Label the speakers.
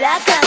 Speaker 1: la cama.